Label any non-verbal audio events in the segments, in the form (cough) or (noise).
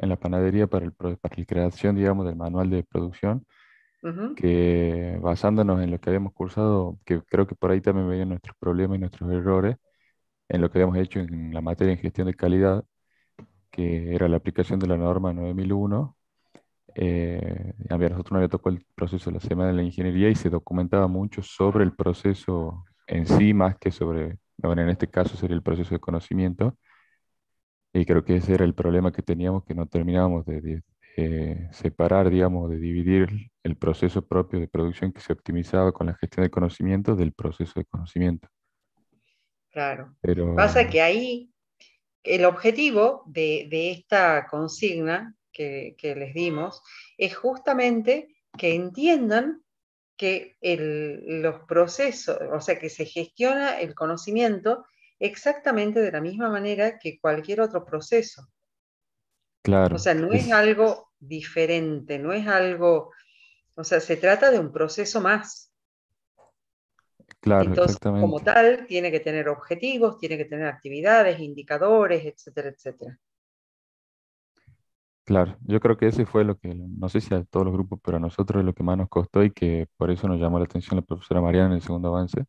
en la panadería para, el, para la creación, digamos, del manual de producción, que basándonos en lo que habíamos cursado, que creo que por ahí también veían nuestros problemas y nuestros errores, en lo que habíamos hecho en la materia de gestión de calidad, que era la aplicación de la norma 9001. Eh, a nosotros nos había tocado el proceso de la Semana de la Ingeniería y se documentaba mucho sobre el proceso en sí, más que sobre, bueno, en este caso sería el proceso de conocimiento. Y creo que ese era el problema que teníamos, que no terminábamos de, separar, digamos, de dividir el proceso propio de producción que se optimizaba con la gestión de conocimiento del proceso de conocimiento. Claro. Pero... Pasa que ahí el objetivo de, esta consigna que, les dimos es justamente que entiendan que los procesos, o sea, que se gestiona el conocimiento exactamente de la misma manera que cualquier otro proceso. Claro. O sea, no es, algo diferente, no es algo, o sea, se trata de un proceso más. Claro, Entonces, como tal, tiene que tener objetivos, tiene que tener actividades, indicadores, etcétera, etcétera. Claro, yo creo que ese fue lo que, no sé si a todos los grupos, pero a nosotros es lo que más nos costó y que por eso nos llamó la atención la profesora Mariana en el segundo avance.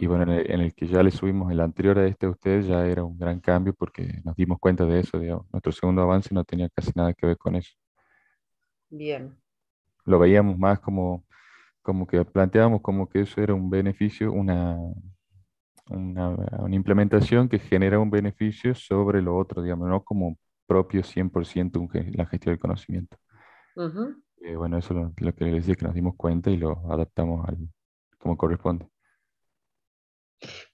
Y bueno, en el, que ya le subimos el anterior a este a ustedes ya era un gran cambio porque nos dimos cuenta de eso, digamos. Nuestro segundo avance no tenía casi nada que ver con eso. Bien. Lo veíamos más como como que planteábamos como que eso era un beneficio, una, una, implementación que genera un beneficio sobre lo otro, digamos, no como propio 100% la gestión del conocimiento. Eh, bueno, eso es lo, que les decía, que nos dimos cuenta y lo adaptamos al, como corresponde.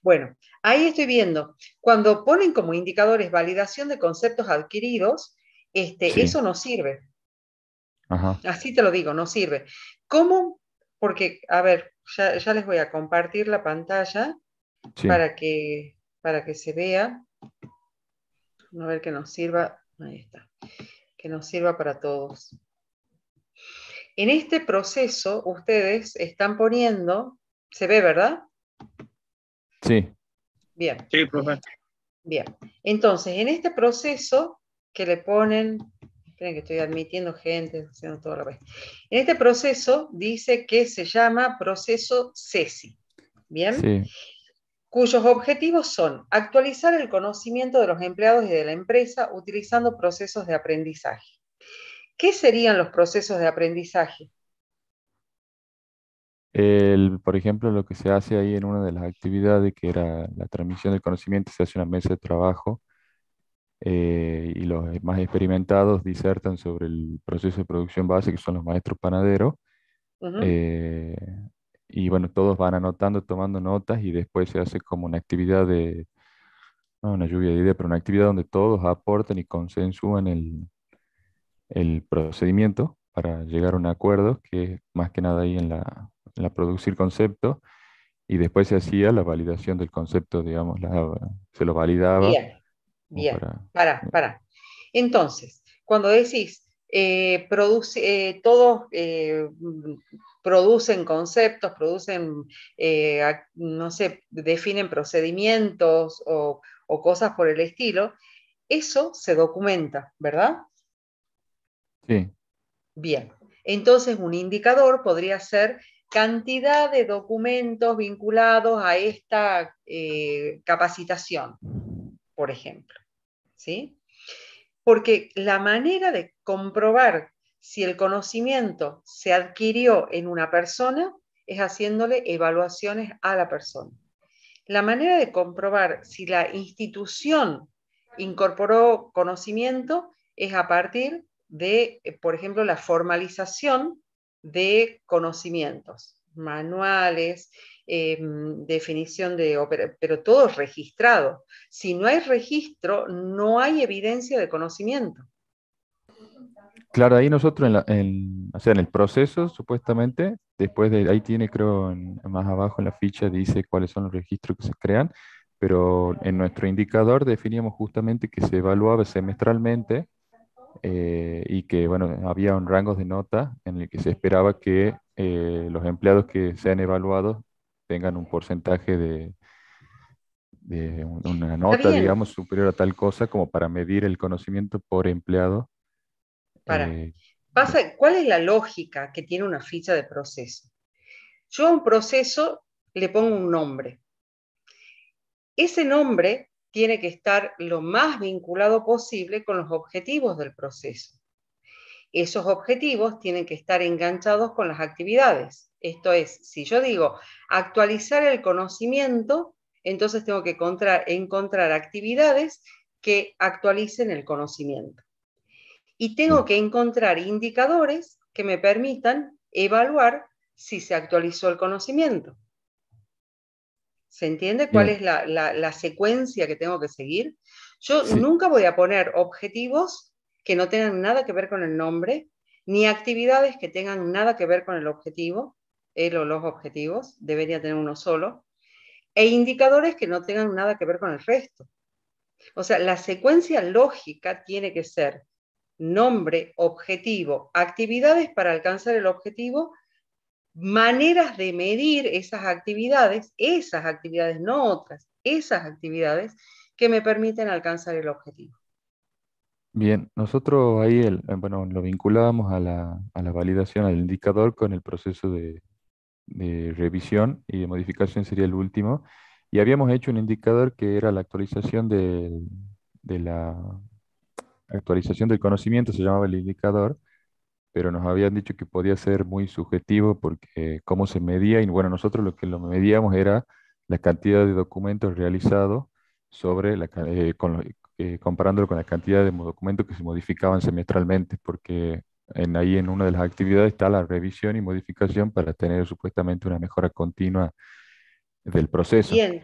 Bueno, ahí estoy viendo, cuando ponen como indicadores validación de conceptos adquiridos, este, eso no sirve. Así te lo digo, no sirve. ¿Cómo porque, a ver, ya, les voy a compartir la pantalla para, que, para que se vea. A ver que nos sirva. Ahí está. Que nos sirva para todos. En este proceso, ustedes están poniendo, ¿se ve, verdad? Sí. Bien. Sí, profe. Bien. Entonces, en este proceso que le ponen Esperen que estoy admitiendo gente, haciendo todo la vez. En este proceso dice que se llama proceso CESI. ¿Bien? Sí. Cuyos objetivos son actualizar el conocimiento de los empleados y de la empresa utilizando procesos de aprendizaje. ¿Qué serían los procesos de aprendizaje? Por ejemplo, lo que se hace ahí en una de las actividades, que era la transmisión del conocimiento, se hace una mesa de trabajo eh, y los más experimentados disertan sobre el proceso de producción base, que son los maestros panaderos. Eh, y bueno, todos van anotando, tomando notas y después se hace como una actividad de, no una lluvia de ideas, pero una actividad donde todos aportan y consensúan el, el procedimiento para llegar a un acuerdo, que es más que nada ahí en la, en la producir concepto, y después se hacía la validación del concepto, digamos, se lo validaba. Bien, para, para. Entonces, cuando decís, eh, produce, eh, todos eh, producen conceptos, producen, no sé, definen procedimientos o, o cosas por el estilo, eso se documenta, ¿verdad? Sí. Bien, entonces un indicador podría ser cantidad de documentos vinculados a esta capacitación por ejemplo. ¿Sí? Porque la manera de comprobar si el conocimiento se adquirió en una persona es haciéndole evaluaciones a la persona. La manera de comprobar si la institución incorporó conocimiento es a partir de, por ejemplo, la formalización de conocimientos, manuales, Em, definición de pero todo registrado. Si no hay registro, no hay evidencia de conocimiento. Claro, ahí nosotros, en, o sea, en el proceso, supuestamente, después de ahí tiene, creo, más abajo en la ficha dice cuáles son los registros que se crean, pero en nuestro indicador definíamos justamente que se evaluaba semestralmente eh, y que, bueno, había un rango de nota en el que se esperaba que eh, los empleados que sean evaluados tengan un porcentaje de, una nota, digamos, superior a tal cosa como para medir el conocimiento por empleado. Para. Eh, Pasa, ¿Cuál es la lógica que tiene una ficha de proceso? Yo a un proceso le pongo un nombre. Ese nombre tiene que estar lo más vinculado posible con los objetivos del proceso. Esos objetivos tienen que estar enganchados con las actividades. Esto es, si yo digo actualizar el conocimiento, entonces tengo que encontrar, actividades que actualicen el conocimiento. Y tengo que encontrar indicadores que me permitan evaluar si se actualizó el conocimiento. ¿Se entiende cuál es la, secuencia que tengo que seguir? Yo nunca voy a poner objetivos que no tengan nada que ver con el nombre, ni actividades que tengan nada que ver con el objetivo, él o los objetivos, debería tener uno solo, e indicadores que no tengan nada que ver con el resto. O sea, la secuencia lógica tiene que ser nombre, objetivo, actividades para alcanzar el objetivo maneras de medir esas actividades, esas actividades, no otras, esas actividades que me permiten alcanzar el objetivo. Bien, nosotros ahí el, eh, bueno, lo vinculábamos a la, validación, al indicador con el proceso de, revisión y de modificación sería el último. Y habíamos hecho un indicador que era la actualización de, de la actualización del conocimiento, se llamaba el indicador, pero nos habían dicho que podía ser muy subjetivo porque cómo se medía, y bueno, nosotros lo que lo medíamos era la cantidad de documentos realizados sobre la, eh, eh, comparándolo con la cantidad de documentos que se modificaban semestralmente, porque en, ahí en una de las actividades está la revisión y modificación para tener supuestamente una mejora continua del proceso. Bien,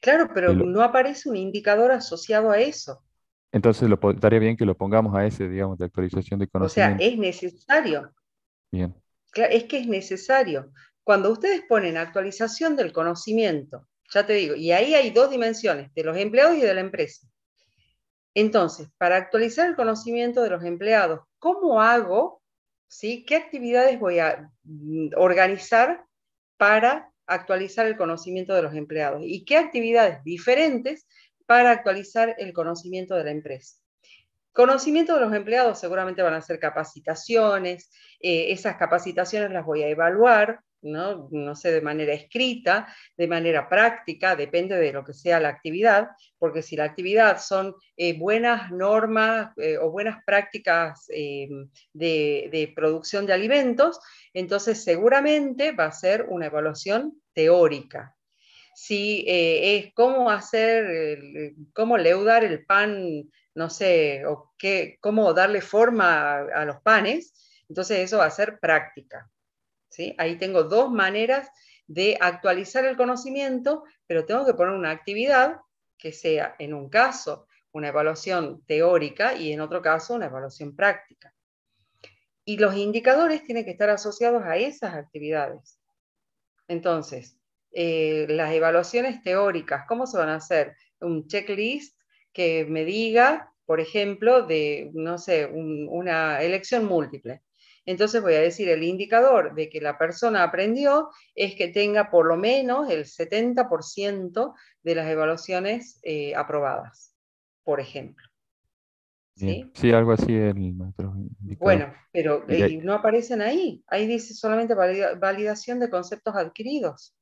claro, pero no aparece un indicador asociado a eso. Entonces lo, estaría bien que lo pongamos a ese, digamos, de actualización de conocimiento. O sea, es necesario. Bien. Es que es necesario. Cuando ustedes ponen actualización del conocimiento, ya te digo, y ahí hay dos dimensiones, de los empleados y de la empresa. Entonces, para actualizar el conocimiento de los empleados, ¿cómo hago? ¿sí? ¿Qué actividades voy a mm, organizar para actualizar el conocimiento de los empleados? ¿Y qué actividades diferentes para actualizar el conocimiento de la empresa. Conocimiento de los empleados seguramente van a ser capacitaciones, eh, esas capacitaciones las voy a evaluar, ¿no? no sé, de manera escrita, de manera práctica, depende de lo que sea la actividad, porque si la actividad son eh, buenas normas eh, o buenas prácticas de, de producción de alimentos, entonces seguramente va a ser una evaluación teórica, si eh, es cómo hacer, cómo leudar el pan, no sé, o qué, cómo darle forma a, los panes, entonces eso va a ser práctica. ¿sí? Ahí tengo dos maneras de actualizar el conocimiento, pero tengo que poner una actividad que sea, en un caso, una evaluación teórica y en otro caso, una evaluación práctica. Y los indicadores tienen que estar asociados a esas actividades. Entonces, eh, las evaluaciones teóricas, ¿cómo se van a hacer? Un checklist que me diga, por ejemplo, de, no sé, una elección múltiple. Entonces voy a decir, el indicador de que la persona aprendió es que tenga por lo menos el 70% de las evaluaciones eh, aprobadas, por ejemplo. ¿Sí? ¿Sí? algo así el Bueno, pero eh, no aparecen ahí. Ahí dice solamente validación de conceptos adquiridos.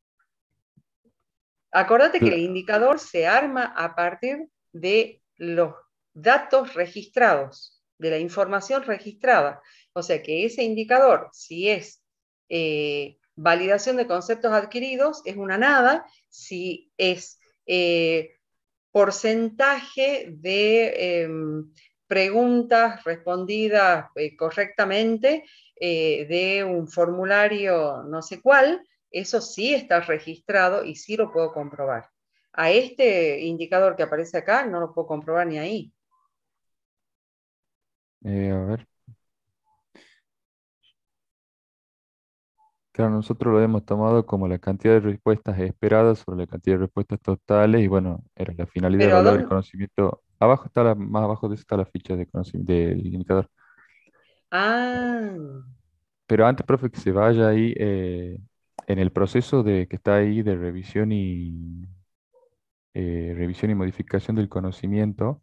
Acordate que el indicador se arma a partir de los datos registrados, de la información registrada. O sea que ese indicador, si es eh, validación de conceptos adquiridos, es una nada. Si es eh, porcentaje de em, preguntas respondidas eh, correctamente de un formulario no sé cuál, eso sí está registrado y sí lo puedo comprobar. A este indicador que aparece acá no lo puedo comprobar ni ahí. Eh, a ver. Claro, nosotros lo hemos tomado como la cantidad de respuestas esperadas sobre la cantidad de respuestas totales y bueno, era la finalidad de valor del conocimiento. Abajo está la, más abajo de eso está la ficha de conocimiento del indicador. Ah. Pero antes, profe, que se vaya ahí, eh, en el proceso de que está ahí de revisión y, eh, revisión y modificación del conocimiento,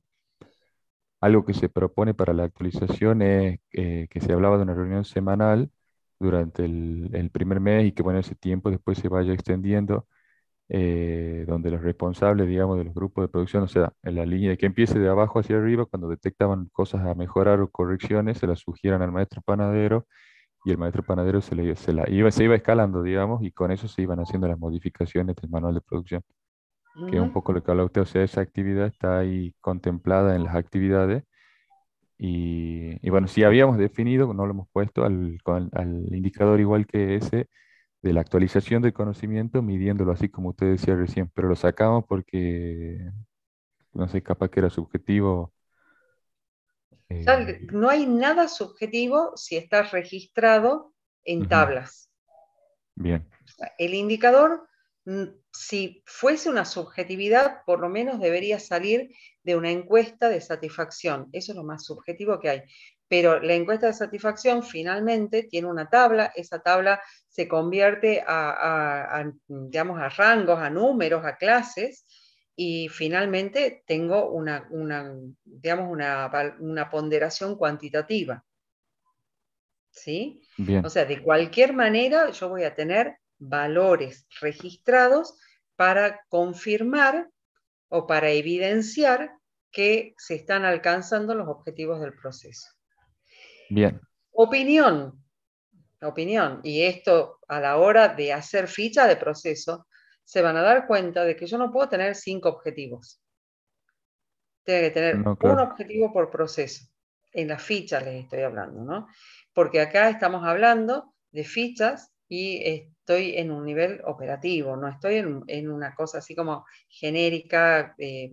algo que se propone para la actualización es eh, que se hablaba de una reunión semanal durante el, primer mes y que bueno, ese tiempo después se vaya extendiendo, eh, donde los responsables, digamos, de los grupos de producción, o sea, en la línea de que empiece de abajo hacia arriba, cuando detectaban cosas a mejorar o correcciones, se las sugieran al maestro panadero y el maestro panadero se, le, se, la, iba, se iba escalando, digamos, y con eso se iban haciendo las modificaciones del manual de producción que es un poco lo que habla usted, o sea, esa actividad está ahí contemplada en las actividades. Y, bueno, si habíamos definido, no lo hemos puesto al, al, indicador igual que ese de la actualización del conocimiento, midiéndolo así como usted decía recién, pero lo sacamos porque, no sé, capaz que era subjetivo. Eh, no hay nada subjetivo si está registrado en tablas. Bien. El indicador Mm, si fuese una subjetividad, por lo menos debería salir de una encuesta de satisfacción. Eso es lo más subjetivo que hay. Pero la encuesta de satisfacción finalmente tiene una tabla, esa tabla se convierte a, digamos, a rangos, a números, a clases, y finalmente tengo una, digamos, una, ponderación cuantitativa. ¿Sí? O sea, de cualquier manera yo voy a tener valores registrados para confirmar o para evidenciar que se están alcanzando los objetivos del proceso. Bien. Opinión. Opinión. Y esto a la hora de hacer ficha de proceso, se van a dar cuenta de que yo no puedo tener cinco objetivos. Tiene que tener un objetivo por proceso. En las fichas les estoy hablando, ¿no? Porque acá estamos hablando de fichas y estoy en un nivel operativo, no estoy en, una cosa así como genérica, eh,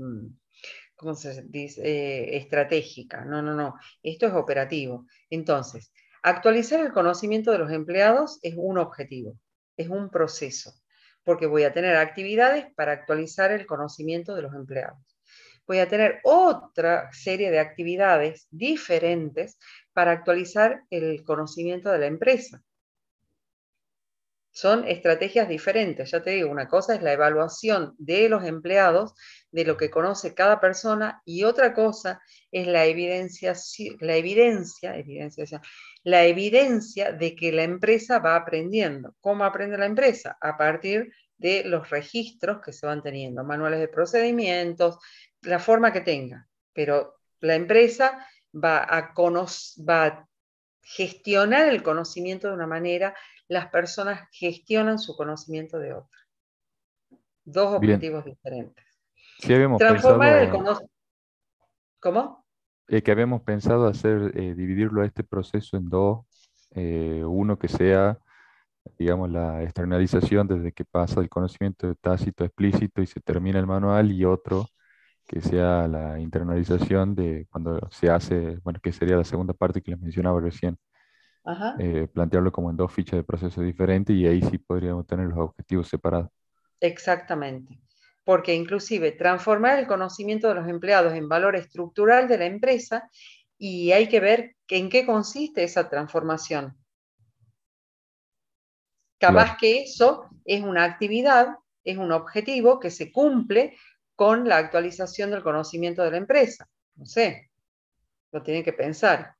¿cómo se dice? Eh, estratégica. No, no, no. Esto es operativo. Entonces, actualizar el conocimiento de los empleados es un objetivo, es un proceso, porque voy a tener actividades para actualizar el conocimiento de los empleados. Voy a tener otra serie de actividades diferentes para actualizar el conocimiento de la empresa son estrategias diferentes. Ya te digo, una cosa es la evaluación de los empleados, de lo que conoce cada persona, y otra cosa es la evidencia, la evidencia, evidencia, la evidencia de que la empresa va aprendiendo. ¿Cómo aprende la empresa? A partir de los registros que se van teniendo, manuales de procedimientos, la forma que tenga. Pero la empresa va a, va a gestionar el conocimiento de una manera las personas gestionan su conocimiento de otra. Dos objetivos diferentes. Transformar el conocimiento. ¿Cómo? Que habíamos pensado hacer, eh, dividirlo a este proceso en dos. Eh, uno que sea, digamos, la externalización desde que pasa el conocimiento tácito a explícito y se termina el manual, y otro que sea la internalización de cuando se hace, bueno, que sería la segunda parte que les mencionaba recién, eh, plantearlo como en dos fichas de proceso diferentes y ahí sí podríamos tener los objetivos separados. Exactamente, porque inclusive transformar el conocimiento de los empleados en valor estructural de la empresa y hay que ver en qué consiste esa transformación. Capaz que eso es una actividad, es un objetivo que se cumple con la actualización del conocimiento de la empresa. No sé, lo tienen que pensar.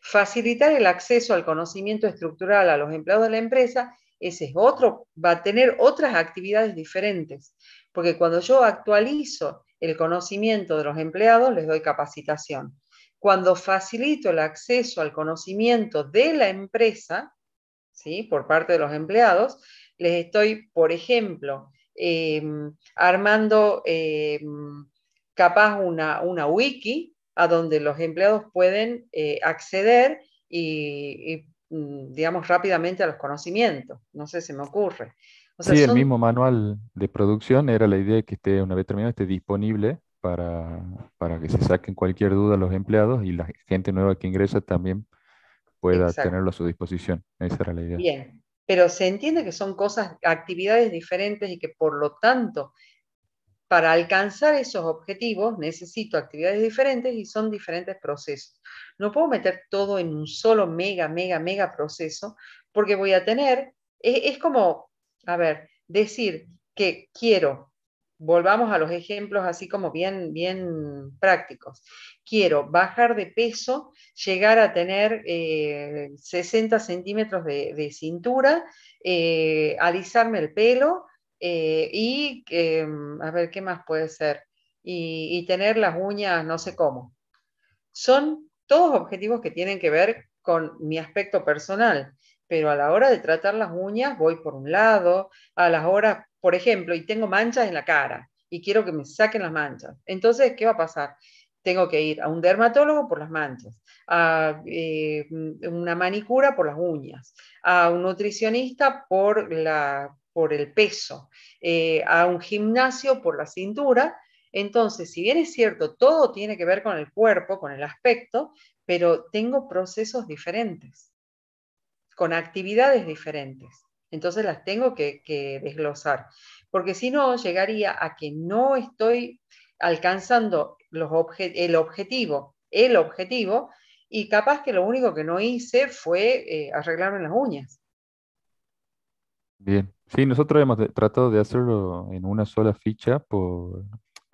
Facilitar el acceso al conocimiento estructural a los empleados de la empresa, ese es otro, va a tener otras actividades diferentes, porque cuando yo actualizo el conocimiento de los empleados, les doy capacitación. Cuando facilito el acceso al conocimiento de la empresa, ¿sí? por parte de los empleados, les estoy, por ejemplo, em, armando em, capaz una, una wiki a donde los empleados pueden eh, acceder y, mm, digamos, rápidamente a los conocimientos. No sé, se me ocurre. Sí, el mismo manual de producción era la idea de que esté, una vez terminado, esté disponible para, para, que se saquen cualquier duda los empleados y la gente nueva que ingresa también pueda tenerlo a su disposición. Esa era la idea. Bien, pero se entiende que son cosas, actividades diferentes y que por lo tanto para alcanzar esos objetivos necesito actividades diferentes y son diferentes procesos. No puedo meter todo en un solo mega, mega, mega proceso porque voy a tener, es, como, a ver, decir que quiero volvamos a los ejemplos así como bien, bien prácticos. Quiero bajar de peso, llegar a tener 60 centímetros de, cintura, alisarme el pelo y, a ver, ¿qué más puede ser? y, tener las uñas no sé cómo. Son todos objetivos que tienen que ver con mi aspecto personal, pero a la hora de tratar las uñas voy por un lado, a las horas, por ejemplo, y tengo manchas en la cara y quiero que me saquen las manchas. Entonces, ¿qué va a pasar? Tengo que ir a un dermatólogo por las manchas, a eh, una manicura por las uñas, a un nutricionista por, la, por el peso, eh, a un gimnasio por la cintura entonces, si bien es cierto, todo tiene que ver con el cuerpo, con el aspecto, pero tengo procesos diferentes, con actividades diferentes. Entonces las tengo que, desglosar, porque si no, llegaría a que no estoy alcanzando el objetivo, el objetivo, y capaz que lo único que no hice fue eh, arreglarme las uñas. Bien, sí, nosotros hemos tratado de hacerlo en una sola ficha por,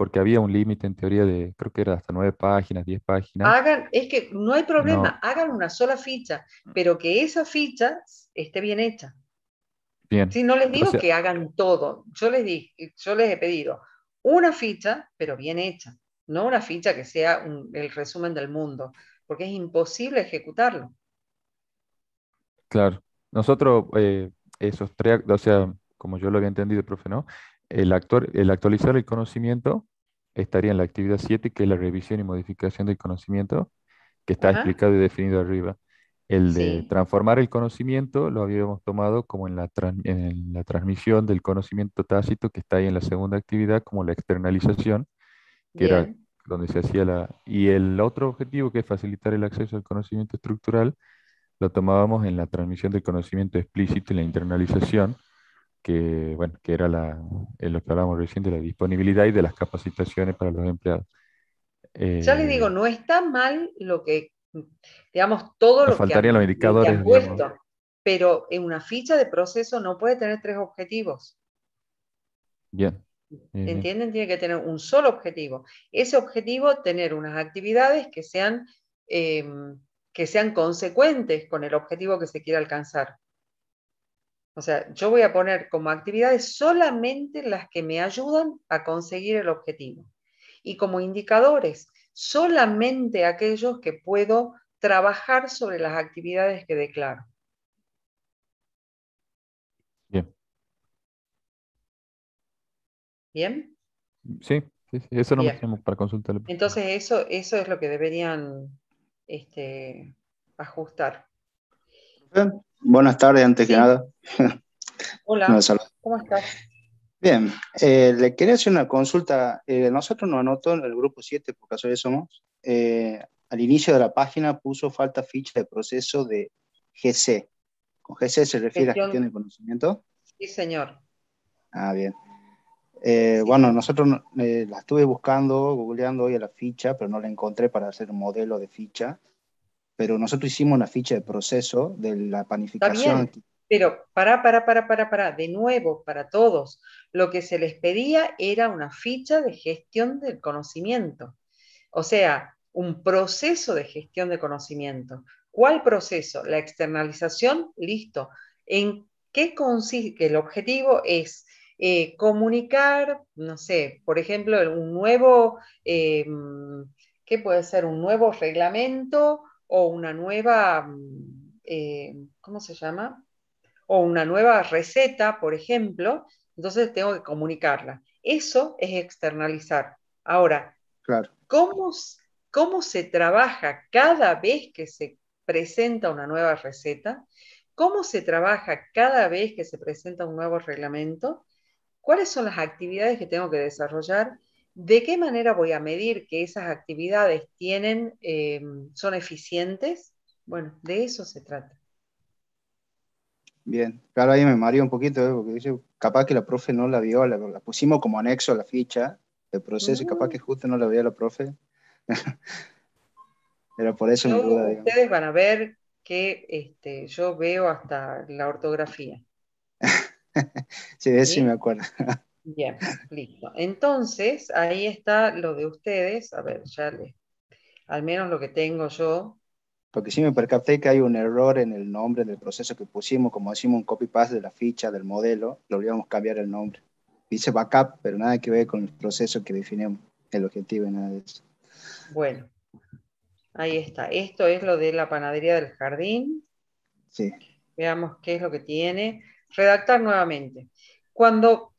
porque había un límite en teoría de, creo que era hasta nueve páginas, diez páginas. Hagan, es que no hay problema, hagan una sola ficha, pero que esa ficha esté bien hecha. Bien. Si no les digo que hagan todo, yo les, di, yo les he pedido una ficha, pero bien hecha, no una ficha que sea el resumen del mundo, porque es imposible ejecutarlo. Claro, nosotros eh, esos tres, o sea, como yo lo había entendido, profe, ¿no? el, actor, el actualizar el conocimiento estaría en la actividad 7, que es la revisión y modificación del conocimiento, que está explicado y definido arriba. El de transformar el conocimiento lo habíamos tomado como en la, en la transmisión del conocimiento tácito, que está ahí en la segunda actividad, como la externalización, que era donde se hacía la... Y el otro objetivo, que es facilitar el acceso al conocimiento estructural, lo tomábamos en la transmisión del conocimiento explícito y la internalización, que, bueno, que era la, en lo que hablábamos recién de la disponibilidad y de las capacitaciones para los empleados. ya les digo, eh, no está mal lo que, digamos, todo lo faltarían los indicadores. pero en una ficha de proceso no puede tener tres objetivos. Bien. ¿Entienden? Tiene que tener un solo objetivo. Ese objetivo, tener unas actividades que sean, em, que sean consecuentes con el objetivo que se quiere alcanzar. O sea, yo voy a poner como actividades solamente las que me ayudan a conseguir el objetivo. Y como indicadores, solamente aquellos que puedo trabajar sobre las actividades que declaro. Bien. ¿Bien? Sí, eso no hacemos para consultar. Entonces, eso, eso es lo que deberían este, ajustar. Buenas tardes, antes que nada. (laughs) Hola, ¿cómo estás? Bien, eh, le quería hacer una consulta. Eh, nosotros nos anotó en el grupo 7, por caso de somos, eh, al inicio de la página puso falta ficha de proceso de GC. ¿Con GC se refiere a gestión de conocimiento? Sí, señor. Ah, bien. Bueno, nosotros la estuve buscando, googleando hoy a la ficha, pero no la encontré para hacer un modelo de ficha pero nosotros hicimos una ficha de proceso de la panificación. pero para, para, para, para, para, de nuevo, para todos, lo que se les pedía era una ficha de gestión del conocimiento, o sea, un proceso de gestión de conocimiento. ¿Cuál proceso? La externalización, listo. ¿En qué consiste? El objetivo es eh, comunicar, no sé, por ejemplo, un nuevo, eh, ¿qué puede ser? Un nuevo reglamento o una nueva, mm, eh, ¿cómo se llama? O una nueva receta, por ejemplo, entonces tengo que comunicarla. Eso es externalizar. Ahora, claro. ¿cómo, ¿cómo se trabaja cada vez que se presenta una nueva receta? ¿Cómo se trabaja cada vez que se presenta un nuevo reglamento? ¿Cuáles son las actividades que tengo que desarrollar? ¿De qué manera voy a medir que esas actividades tienen, em, son eficientes? Bueno, de eso se trata. Bien, claro, ahí me mareó un poquito, ¿eh? porque dice, capaz que la profe no la vio, la, pusimos como anexo a la ficha del proceso y capaz que mm. justo no la vio la profe. (laughs) Era por eso mi duda. Ustedes van a ver que este, yo veo hasta la ortografía. (laughs) sí, de eso sí me acuerdo. (laughs) Bien, listo. Entonces, ahí está lo de ustedes. A ver, ya les, al menos lo que tengo yo. Porque sí me percaté que hay un error en el nombre del proceso que pusimos, como decimos un copy-paste de la ficha del modelo, lo olvidamos cambiar el nombre. Dice backup, pero nada que ver con el proceso que definimos, el objetivo y nada de eso. Bueno, ahí está. Esto es lo de la panadería del jardín. Sí. Veamos qué es lo que tiene. Redactar nuevamente. Cuando,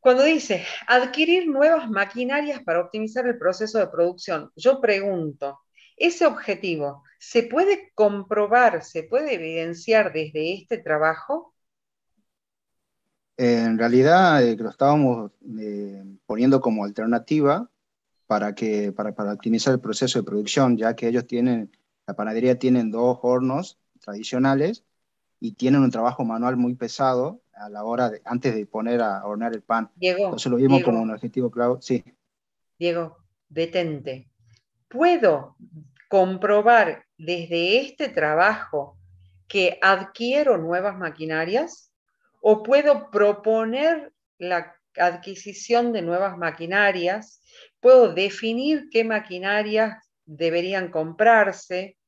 cuando dice adquirir nuevas maquinarias para optimizar el proceso de producción, yo pregunto, ¿ese objetivo se puede comprobar, se puede evidenciar desde este trabajo? En realidad eh, lo estábamos eh, poniendo como alternativa para, que, para, para optimizar el proceso de producción, ya que ellos tienen, la panadería tienen dos hornos tradicionales y tienen un trabajo manual muy pesado a la hora de, antes de poner a hornear el pan. Diego, Entonces lo vimos como un objetivo claro. Sí. Diego, detente. ¿Puedo comprobar desde este trabajo que adquiero nuevas maquinarias o puedo proponer la adquisición de nuevas maquinarias? ¿Puedo definir qué maquinarias deberían comprarse?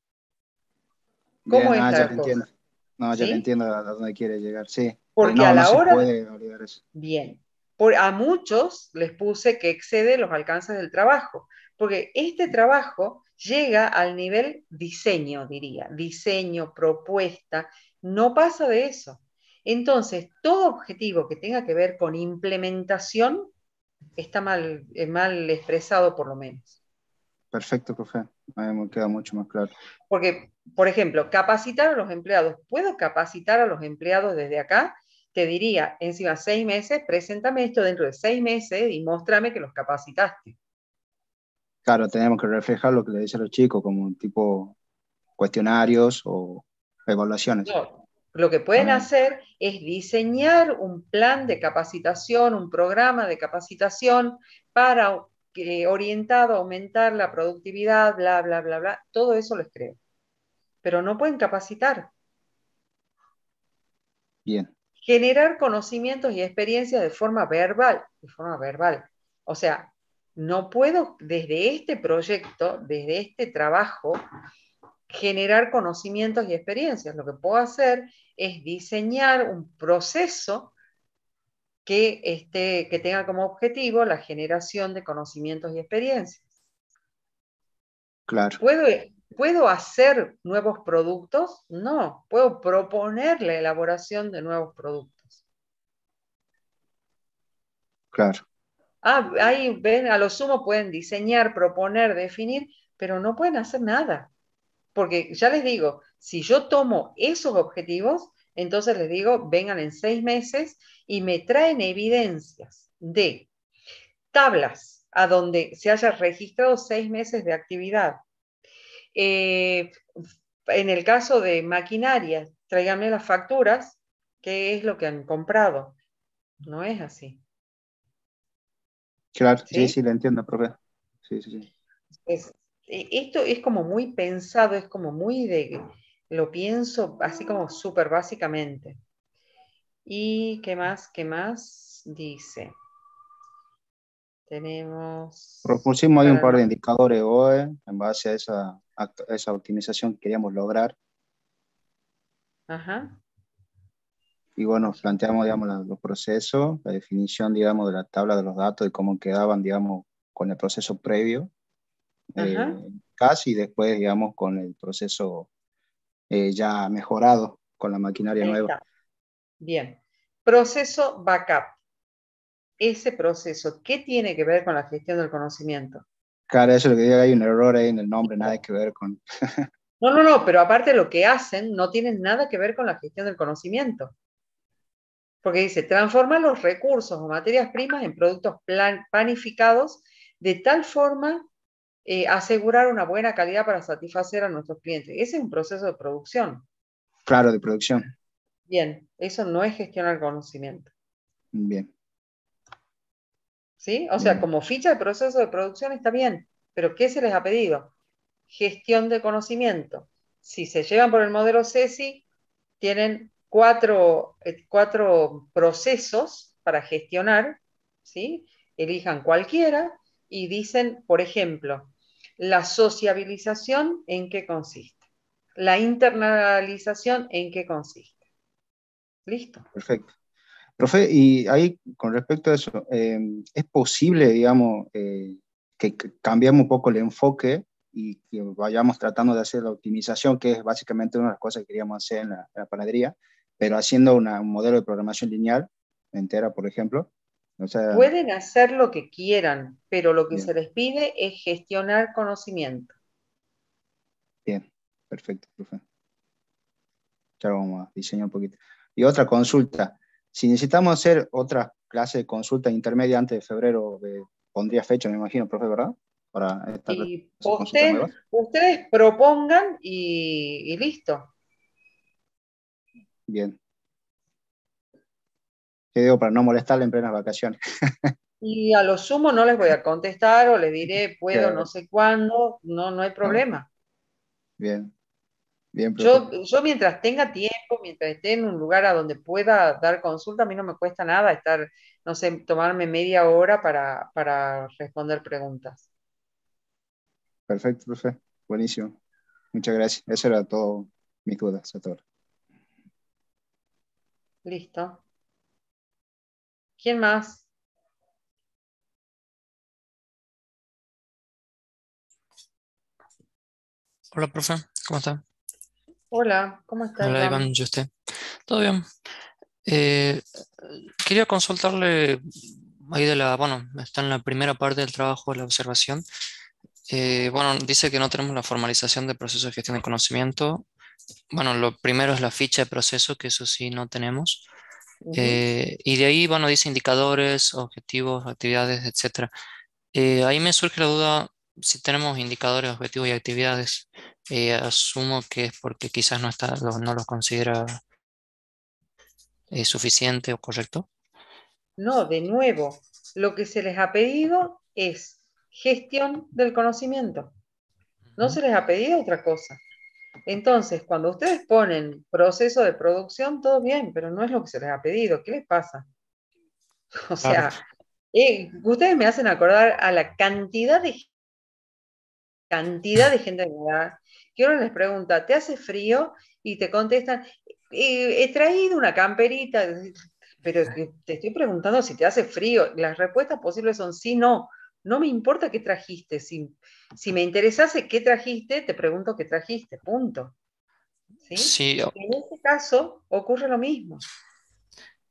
¿Cómo Bien, ah, Entiendo. No, ya entiendo a dónde quiere llegar, sí. Porque a la hora... Bien. Por, a muchos les puse que excede los alcances del trabajo, porque este trabajo llega al nivel diseño, diría, diseño, propuesta, no pasa de eso. Entonces, todo objetivo que tenga que ver con implementación está mal, eh, mal expresado por lo menos. Perfecto, profe. Me queda mucho más claro. Porque, por ejemplo, capacitar a los empleados. ¿Puedo capacitar a los empleados desde acá? Te diría, encima seis meses, preséntame esto dentro de seis meses y muéstrame que los capacitaste. Claro, tenemos que reflejar lo que le dice a los chicos, como un tipo cuestionarios o evaluaciones. lo que pueden hacer es diseñar un plan de capacitación, un programa de capacitación para orientado a aumentar la productividad, bla, bla, bla, bla, todo eso les creo. Pero no pueden capacitar. Bien. Generar conocimientos y experiencias de forma verbal, de forma verbal. O sea, no puedo desde este proyecto, desde este trabajo, generar conocimientos y experiencias. Lo que puedo hacer es diseñar un proceso que, esté, que tenga como objetivo la generación de conocimientos y experiencias. Claro. ¿Puedo, ¿Puedo hacer nuevos productos? No, puedo proponer la elaboración de nuevos productos. Claro. Ah, ahí ven, a lo sumo pueden diseñar, proponer, definir, pero no pueden hacer nada. Porque ya les digo, si yo tomo esos objetivos, entonces les digo, vengan en seis meses y me traen evidencias de tablas a donde se haya registrado seis meses de actividad. Eh, en el caso de maquinaria, tráiganme las facturas, qué es lo que han comprado. No es así. Claro, sí, sí, lo entiendo, profe. Sí, sí, sí. E, esto es como muy pensado, es como muy de, lo pienso así como súper básicamente. ¿Y qué más? ¿Qué más dice? Tenemos... Propusimos ahí un par de indicadores OE en base a esa, esa optimización que queríamos lograr. Ajá. Y bueno, planteamos, digamos, los procesos, la definición, digamos, de la tabla de los datos y cómo quedaban, digamos, con el proceso previo. Eh, casi después, digamos, con el proceso eh, ya mejorado, con la maquinaria nueva. Bien. Proceso backup. Ese proceso, ¿qué tiene que ver con la gestión del conocimiento? Claro, eso es lo que digo, hay un error ahí en el nombre, nada que ver con... (laughs) no, no, no, pero aparte lo que hacen no tiene nada que ver con la gestión del conocimiento. Porque dice, transforma los recursos o materias primas en productos planificados de tal forma eh, asegurar una buena calidad para satisfacer a nuestros clientes. Ese es un proceso de producción. Claro, de producción. Bien, eso no es gestionar conocimiento. Bien. ¿Sí? O sea, como ficha de proceso de producción está bien, pero ¿qué se les ha pedido? Gestión de conocimiento. Si se llevan por el modelo CESI, tienen cuatro, eh, cuatro procesos para gestionar ¿sí? Elijan cualquiera y dicen, por ejemplo, la sociabilización en qué consiste, la internalización en qué consiste. ¿Listo? Perfecto. Profe, y ahí con respecto a eso, eh, ¿es posible, digamos, eh, que cambiemos un poco el enfoque y que vayamos tratando de hacer la optimización, que es básicamente una de las cosas que queríamos hacer en la, panadería, pero haciendo un modelo de programación lineal entera, por ejemplo? Pueden hacer lo que quieran, pero lo que se les pide es gestionar conocimiento. Bien, perfecto, profe. Ya vamos a diseñar un poquito. Y otra consulta. Si necesitamos hacer otra clase de consulta intermedia antes de febrero, eh, pondría fecha, me imagino, profe, ¿verdad? Para y ustedes propongan y, listo. Bien. ¿Qué digo para no molestarle en plenas vacaciones? y a lo sumo no les voy a contestar o les diré (laughs) puedo no sé cuándo, no, no hay problema. Bien yo, yo mientras tenga tiempo, mientras esté en un lugar a donde pueda dar consulta, a mí no me cuesta nada estar, no sé, tomarme media hora para, responder preguntas. Perfecto, profe. Buenísimo. Muchas gracias. Eso era todo mis dudas Listo. ¿Quién más? Hola, profe. ¿Cómo está? Hola, ¿cómo estás? Hola, Iván, yo usted. ¿Todo bien? Eh, quería consultarle ahí de la, bueno, está en la primera parte del trabajo de la observación. Eh, bueno, dice que no tenemos la formalización del proceso de gestión de conocimiento. Bueno, lo primero es la ficha de proceso, que eso sí no tenemos. Eh, y de ahí, bueno, dice indicadores, objetivos, actividades, etc. ahí me surge la duda si tenemos indicadores, objetivos y actividades. Eh, asumo que es porque quizás no, está, no los considera eh, suficiente o correcto. No, de nuevo, lo que se les ha pedido es gestión del conocimiento. No se les ha pedido otra cosa. Entonces, cuando ustedes ponen proceso de producción, todo bien, pero no es lo que se les ha pedido. ¿Qué les pasa? (laughs) O sea, eh, ustedes me hacen acordar a la cantidad de cantidad de gente que uno les pregunta, ¿te hace frío? Y te contestan, he traído una camperita, pero te estoy preguntando si te hace frío. Las respuestas posibles son sí, no. No me importa qué trajiste. Si, si me interesase qué trajiste, te pregunto qué trajiste, punto. ¿Sí? En este caso ocurre lo mismo.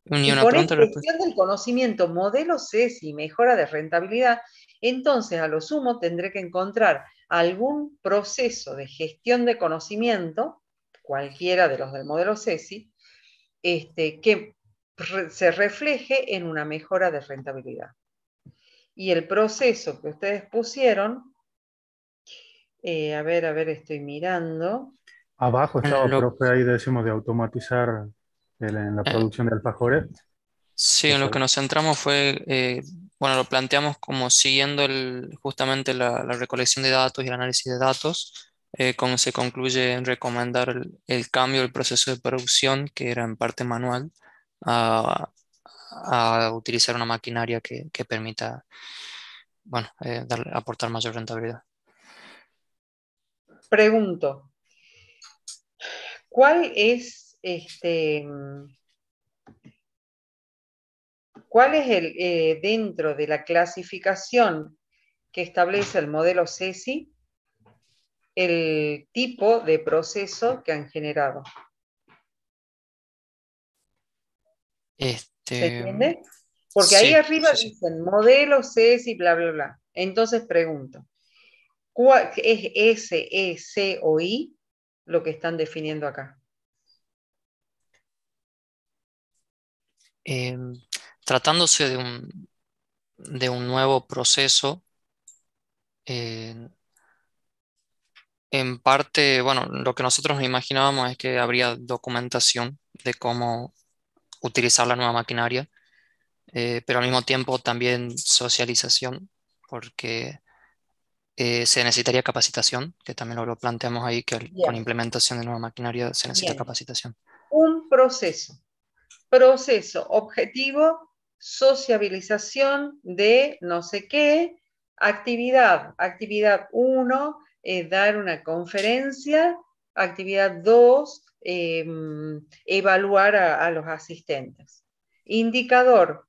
Y, una con cuestión del conocimiento, modelo CESI, mejora de rentabilidad, entonces a lo sumo tendré que encontrar algún proceso de gestión de conocimiento, cualquiera de los del modelo CESI, este, que se refleje en una mejora de rentabilidad. Y el proceso que ustedes pusieron, eh, a ver, a ver, estoy mirando. Abajo estaba, profe, ahí decimos de automatizar en la eh. producción de alfajores. Sí, en lo que nos centramos fue eh, bueno, lo planteamos como siguiendo justamente la, recolección de datos y el análisis de datos, eh, como se concluye en recomendar el, cambio del proceso de producción, que era en parte manual, a, utilizar una maquinaria que, permita bueno, eh, aportar mayor rentabilidad. Pregunto, ¿cuál es este ¿Cuál es el, eh, dentro de la clasificación que establece el modelo CESI, el tipo de proceso que han generado? Este, ¿Se entiende? Porque ahí arriba dicen modelo CESI, bla, bla, bla. Entonces pregunto, ¿cuál es S, E, C o I lo que están definiendo acá? Eh, tratándose de un, de un nuevo proceso, eh, en parte, bueno, lo que nosotros imaginábamos es que habría documentación de cómo utilizar la nueva maquinaria, eh, pero al mismo tiempo también socialización, porque eh, se necesitaría capacitación, que también lo, planteamos ahí, que con implementación de nueva maquinaria se necesita capacitación. Un proceso. Proceso objetivo sociabilización de no sé qué, actividad. Actividad 1 es dar una conferencia, actividad 2, em, evaluar a, los asistentes. Indicador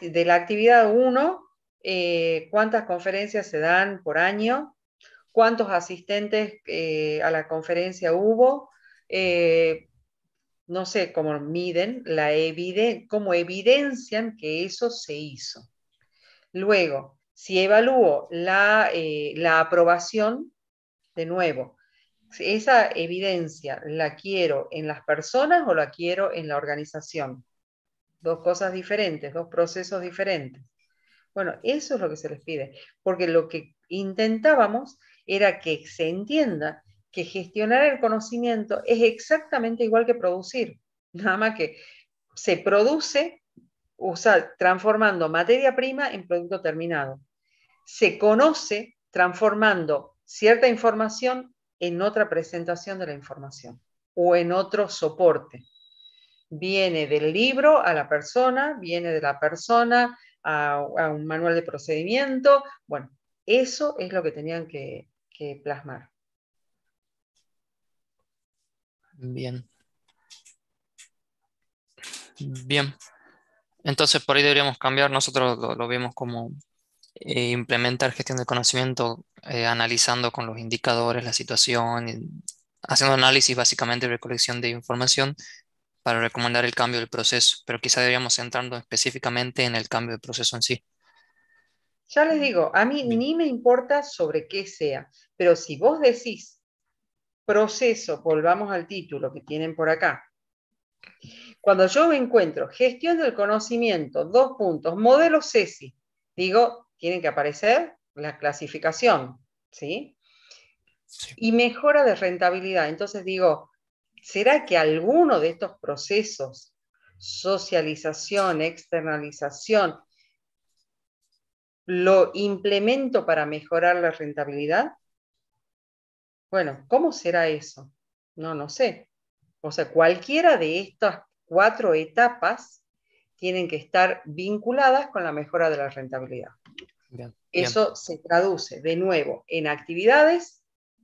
de la actividad 1, eh, cuántas conferencias se dan por año, cuántos asistentes eh, a la conferencia hubo, eh, no sé cómo miden, la cómo evidencian que eso se hizo. Luego, si evalúo la, eh, la aprobación, de nuevo, esa evidencia la quiero en las personas o la quiero en la organización. Dos cosas diferentes, dos procesos diferentes. Bueno, eso es lo que se les pide, porque lo que intentábamos era que se entienda que gestionar el conocimiento es exactamente igual que producir, nada más que se produce transformando materia prima en producto terminado. Se conoce transformando cierta información en otra presentación de la información o en otro soporte. Viene del libro a la persona, viene de la persona a, a un manual de procedimiento. Bueno, eso es lo que tenían que, plasmar. Bien. Bien. Entonces por ahí deberíamos cambiar. Nosotros lo, vemos como eh, implementar gestión de conocimiento, eh, analizando con los indicadores la situación, haciendo análisis básicamente de recolección de información para recomendar el cambio del proceso, pero quizá deberíamos centrarnos específicamente en el cambio del proceso en sí. Ya les digo, a mí ni me importa sobre qué sea, pero si vos decís proceso, volvamos al título que tienen por acá. Cuando yo me encuentro gestión del conocimiento, dos puntos, modelo CESI, digo, tienen que aparecer la clasificación, ¿sí? Y mejora de rentabilidad. Entonces digo, ¿será que alguno de estos procesos, socialización, externalización, lo implemento para mejorar la rentabilidad? Bueno, ¿cómo será eso? No, no sé. O sea, cualquiera de estas cuatro etapas tienen que estar vinculadas con la mejora de la rentabilidad. Eso se traduce de nuevo en actividades,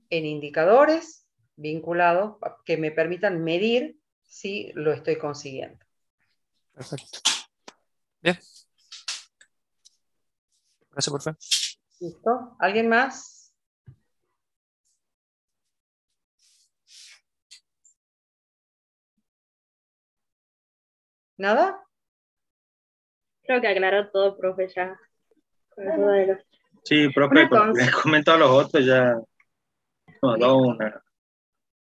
en indicadores vinculados que me permitan medir si lo estoy consiguiendo. Perfecto. Bien. Gracias, por favor. ¿Listo? ¿Alguien más? ¿Nada? Creo que aclaró todo, profe, ya. Sí, profe, como les comentó a los otros, ya nos dado una,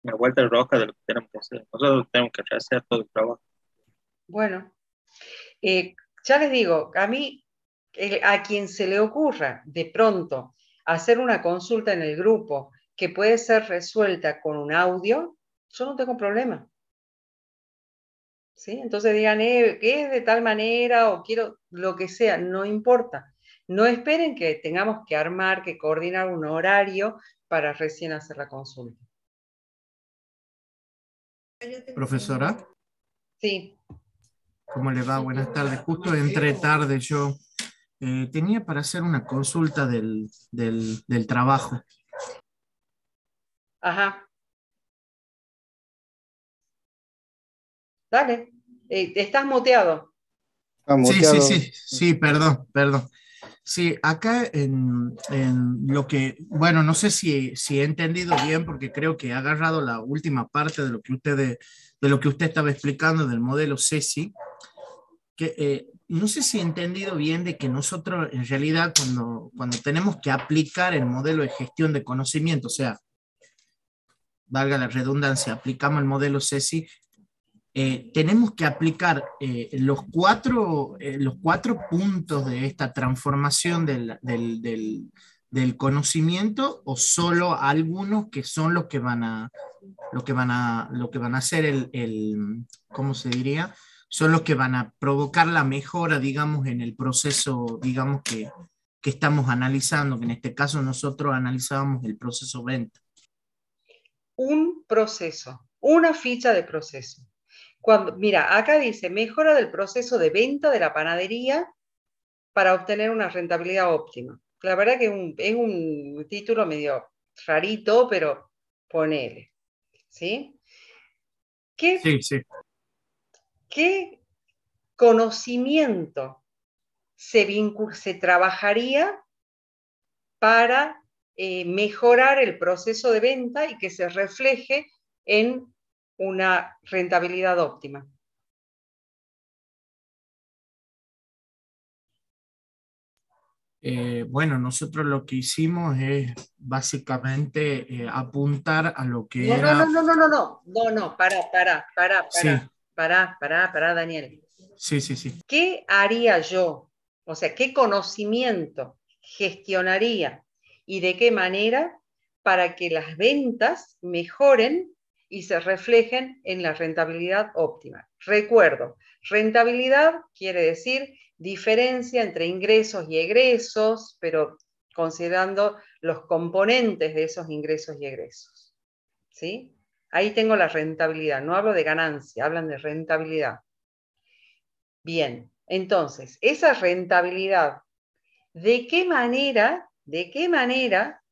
una vuelta de roca de lo que tenemos que hacer. Nosotros tenemos que hacer todo el trabajo. Bueno, eh, ya les digo, a mí a quien se le ocurra de pronto hacer una consulta en el grupo que puede ser resuelta con un audio, yo no tengo problema. ¿Sí? Entonces digan, eh, ¿qué es de tal manera? O quiero lo que sea, no importa. No esperen que tengamos que armar, que coordinar un horario para recién hacer la consulta. Profesora. Sí. ¿Cómo le va? Buenas tardes. Justo entre tarde yo. Eh, tenía para hacer una consulta del, trabajo. Ajá. Dale, eh, estás muteado. Sí, sí, sí, sí, perdón, perdón. Sí, acá en, lo que, bueno, no sé si, si, he entendido bien, porque creo que he agarrado la última parte de lo que usted, de, lo que usted estaba explicando del modelo CESI, que eh, no sé si he entendido bien de que nosotros en realidad cuando, cuando tenemos que aplicar el modelo de gestión de conocimiento, o sea, valga la redundancia, aplicamos el modelo CESI, eh, tenemos que aplicar eh, los, cuatro, los cuatro puntos de esta transformación del, del, conocimiento o solo algunos que son los que van a, lo que van a, lo que van a hacer el, el ¿cómo se diría? son los que van a provocar la mejora, digamos, en el proceso, digamos, que, que estamos analizando, que en este caso nosotros analizábamos el proceso venta. Un proceso, una ficha de proceso. Cuando, mira, acá dice mejora del proceso de venta de la panadería para obtener una rentabilidad óptima. La verdad que es un, título medio rarito, pero ponele. ¿Sí? ¿Qué, sí, sí. ¿Qué conocimiento se, se trabajaría para eh, mejorar el proceso de venta y que se refleje en una rentabilidad óptima. Eh, bueno, nosotros lo que hicimos es básicamente eh, apuntar a lo que no, era... No, no, no, no, no, no, no, para, para, para, para, para, para, para, Daniel. Sí, sí, sí. ¿Qué haría yo? O sea, ¿qué conocimiento gestionaría y de qué manera para que las ventas mejoren y se reflejen en la rentabilidad óptima? Recuerdo, rentabilidad quiere decir diferencia entre ingresos y egresos, pero considerando los componentes de esos ingresos y egresos. ¿Sí? Ahí tengo la rentabilidad, no hablo de ganancia, hablan de rentabilidad. Bien, entonces, esa rentabilidad, ¿de qué manera, de qué manera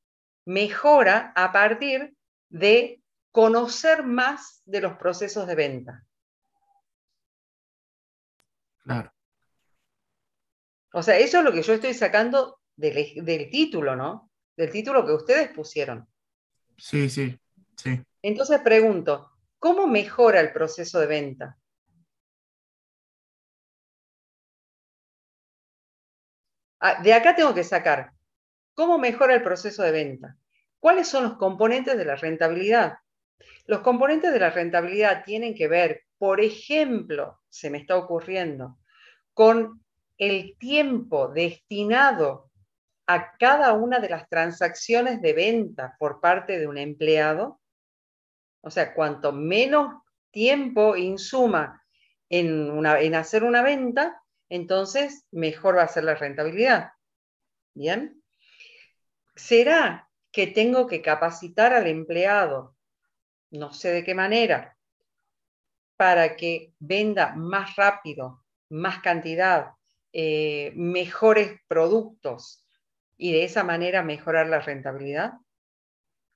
mejora a partir de conocer más de los procesos de venta? Claro. O sea, eso es lo que yo estoy sacando del, título, ¿no? Del título que ustedes pusieron. Sí, sí, sí. Entonces pregunto, ¿cómo mejora el proceso de venta? Ah, de acá tengo que sacar, ¿cómo mejora el proceso de venta? ¿Cuáles son los componentes de la rentabilidad? Los componentes de la rentabilidad tienen que ver, por ejemplo, se me está ocurriendo, con el tiempo destinado a cada una de las transacciones de venta por parte de un empleado, o sea, cuanto menos tiempo insuma en, en hacer una venta, entonces mejor va a ser la rentabilidad. ¿Bien? ¿Será que tengo que capacitar al empleado, no sé de qué manera, para que venda más rápido, más cantidad, eh, mejores productos y de esa manera mejorar la rentabilidad?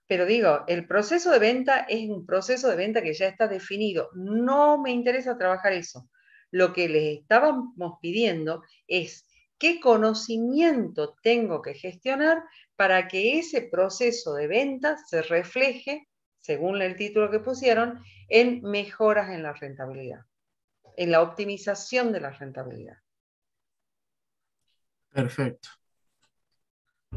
Pero digo, el proceso de venta es un proceso de venta que ya está definido. No me interesa trabajar eso. Lo que les estábamos pidiendo es qué conocimiento tengo que gestionar para que ese proceso de venta se refleje, según el título que pusieron, en mejoras en la rentabilidad, en la optimización de la rentabilidad. Perfecto.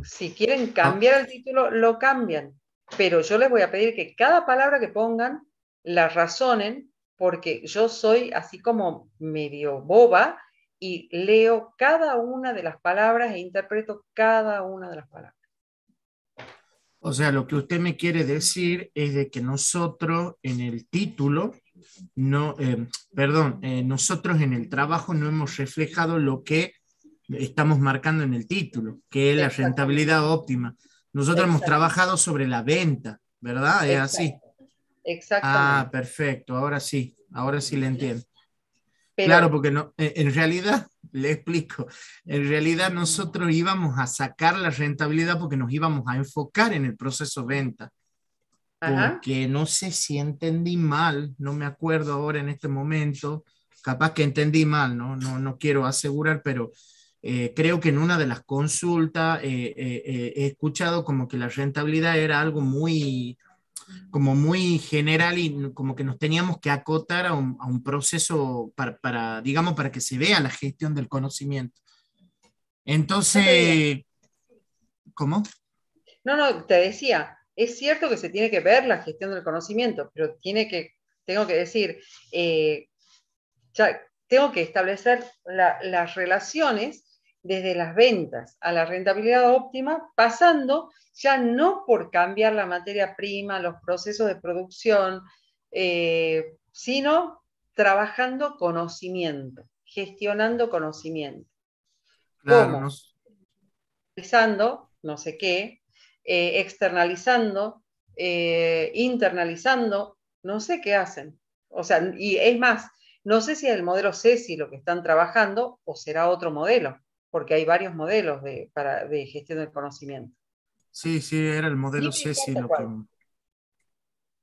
Si quieren cambiar el título, lo cambian. Pero yo les voy a pedir que cada palabra que pongan la razonen, porque yo soy así como medio boba y leo cada una de las palabras e interpreto cada una de las palabras. O sea, lo que usted me quiere decir es de que nosotros en el título, no, eh, perdón, eh, nosotros en el trabajo no hemos reflejado lo que estamos marcando en el título, que es la rentabilidad óptima. Nosotros hemos trabajado sobre la venta, ¿verdad? Es así. Exactamente. Ah, perfecto, ahora sí, ahora sí le entiendo. Claro, porque no, en realidad, (laughs) le explico, en realidad nosotros íbamos a sacar la rentabilidad porque nos íbamos a enfocar en el proceso venta. Porque no sé si entendí mal, no me acuerdo ahora en este momento, capaz que entendí mal, no, no, no quiero asegurar, pero eh, creo que en una de las consultas eh, eh, he escuchado como que la rentabilidad era algo muy, como muy general y como que nos teníamos que acotar a un, proceso para, digamos, para que se vea la gestión del conocimiento. Entonces, ¿cómo? No, no, te decía, es cierto que se tiene que ver la gestión del conocimiento, pero tiene que, tengo que decir, ya, tengo que establecer las relaciones desde las ventas a la rentabilidad óptima, pasando ya no por cambiar la materia prima, los procesos de producción, eh, sino trabajando conocimiento, gestionando conocimiento. Claro, no sé qué, eh, externalizando, eh, internalizando, no sé qué hacen, O sea, y es más, no sé si es el modelo CESI lo que están trabajando o será otro modelo, porque hay varios modelos de, para, de gestión del conocimiento. Sí, sí, era el modelo CESI lo que...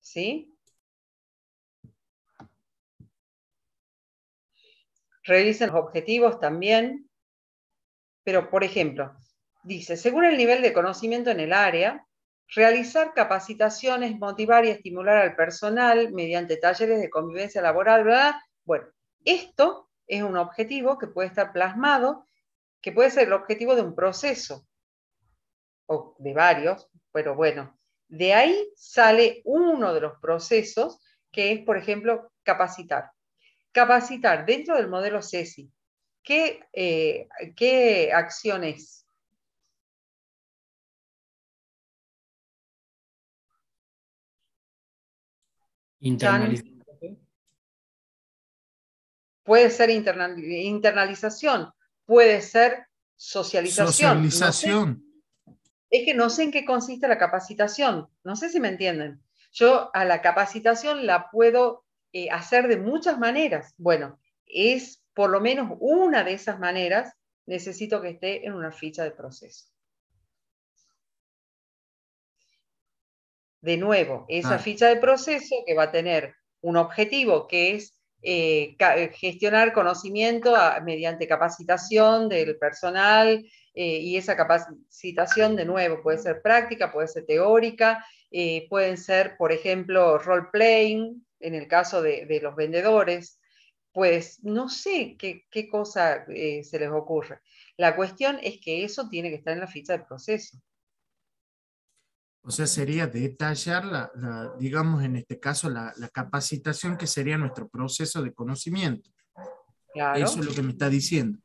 ¿Sí? Revisen los objetivos también. Pero, por ejemplo, dice, según el nivel de conocimiento en el área, realizar capacitaciones, motivar y estimular al personal mediante talleres de convivencia laboral, ¿verdad? Bueno, esto es un objetivo que puede estar plasmado, que puede ser el objetivo de un proceso, o de varios, pero bueno, de ahí sale uno de los procesos que es, por ejemplo, capacitar. Capacitar dentro del modelo CESI. ¿Qué, eh, qué acciones? Internalización. Puede ser internalización, puede ser socialización. Socialización. es que no sé en qué consiste la capacitación, no sé si me entienden. Yo a la capacitación la puedo eh, hacer de muchas maneras. Bueno, es por lo menos una de esas maneras, necesito que esté en una ficha de proceso. De nuevo, esa ficha de proceso que va a tener un objetivo que es eh, gestionar conocimiento mediante capacitación del personal eh, y esa capacitación, de nuevo, puede ser práctica, puede ser teórica, pueden ser, por ejemplo, role-playing, en el caso de, los vendedores, pues no sé qué, cosa eh, se les ocurre. La cuestión es que eso tiene que estar en la ficha de proceso. O sea, sería detallar, la, digamos, en este caso, la, capacitación que sería nuestro proceso de conocimiento. Claro. Eso es lo que me está diciendo.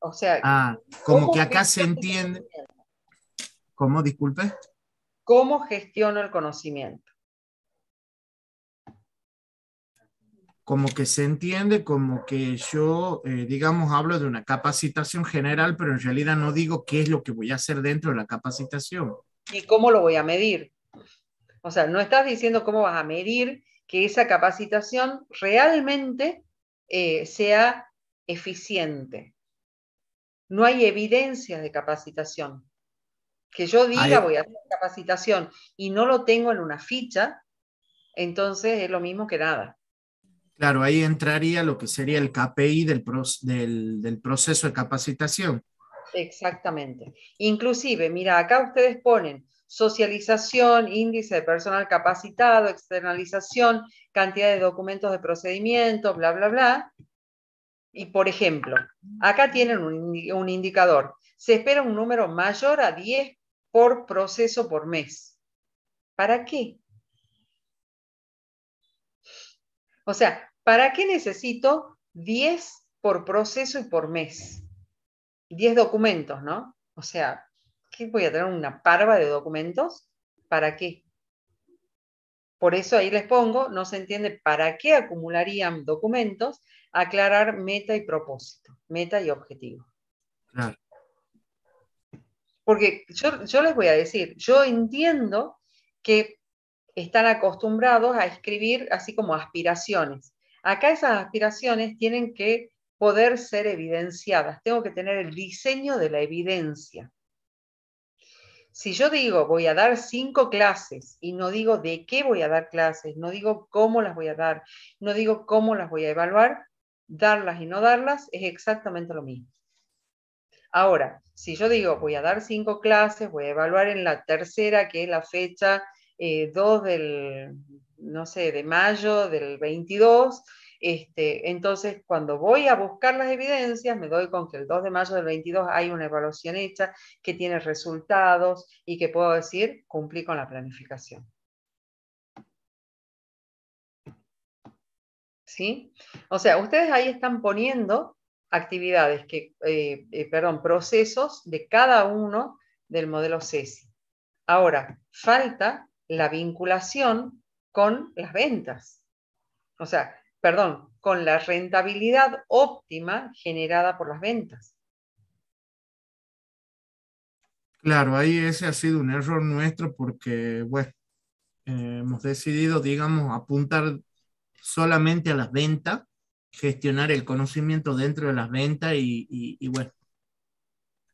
O sea, ah, como que acá se entiende. ¿Cómo? Disculpe. ¿Cómo gestiono el conocimiento? como que se entiende como que yo, eh, digamos, hablo de una capacitación general, pero en realidad no digo qué es lo que voy a hacer dentro de la capacitación. ¿Y cómo lo voy a medir? O sea, no estás diciendo cómo vas a medir que esa capacitación realmente eh, sea eficiente. No hay evidencia de capacitación. Que yo diga voy a hacer capacitación y no lo tengo en una ficha, entonces es lo mismo que nada. Claro, ahí entraría lo que sería el KPI del, del, proceso de capacitación. Exactamente. Inclusive, mira, acá ustedes ponen socialización, índice de personal capacitado, externalización, cantidad de documentos de procedimiento, bla, bla, bla. Y por ejemplo, acá tienen un, un indicador. Se espera un número mayor a 10 por proceso por mes. ¿Para qué? O sea, ¿Para qué necesito 10 por proceso y por mes? 10 documentos, ¿no? O sea, ¿qué voy a tener una parva de documentos? ¿Para qué? Por eso ahí les pongo, no se entiende para qué acumularían documentos, aclarar meta y propósito, meta y objetivo. Claro. Porque yo, yo les voy a decir, yo entiendo que están acostumbrados a escribir así como aspiraciones. Acá esas aspiraciones tienen que poder ser evidenciadas. Tengo que tener el diseño de la evidencia. Si yo digo voy a dar cinco clases y no digo de qué voy a dar clases, no digo cómo las voy a dar, no digo cómo las voy a evaluar, darlas y no darlas es exactamente lo mismo. Ahora, si yo digo voy a dar cinco clases, voy a evaluar en la tercera, que es la fecha 2 eh, del, no sé, de mayo del 22, este, entonces, cuando voy a buscar las evidencias, me doy con que el 2 de mayo del 22 hay una evaluación hecha que tiene resultados y que puedo decir, cumplí con la planificación. ¿Sí? O sea, ustedes ahí están poniendo actividades que, eh, eh, perdón, procesos de cada uno del modelo CESI. Ahora, falta la vinculación con las ventas. O sea, perdón, con la rentabilidad óptima generada por las ventas. Claro, ahí ese ha sido un error nuestro porque, bueno, hemos decidido, digamos, apuntar solamente a las ventas, gestionar el conocimiento dentro de las ventas y, bueno,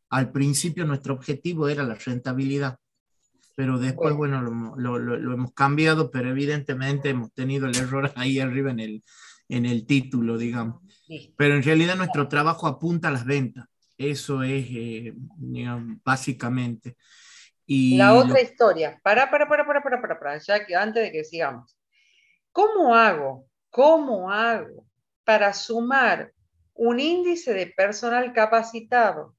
al principio nuestro objetivo era la rentabilidad, pero después, bueno, lo, hemos cambiado, pero evidentemente hemos tenido el error (laughs) ahí arriba en el, en el título, digamos. Pero en realidad nuestro trabajo apunta a las ventas, eso es eh, básicamente. Y la otra historia, para, para, para, para, para, para, para, ya que antes de que sigamos. ¿Cómo hago? ¿Cómo hago para sumar un índice de personal capacitado